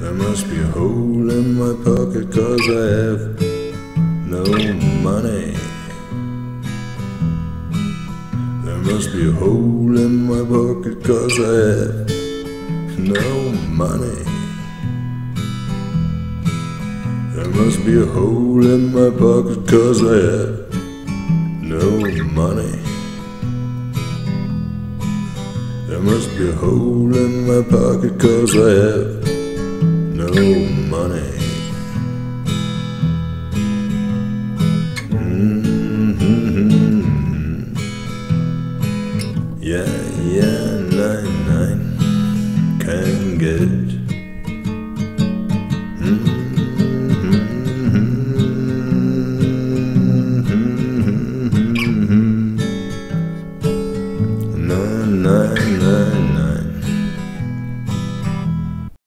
There must be a hole in my pocket cause I have no money. There must be a hole in my pocket cause I have no money. There must be a hole in my pocket cause I have no money. There must be a hole in my pocket cause I have no money. Mm-hmm. Yeah, yeah, nine nine can get it. Mm-hmm. Nine nine nine.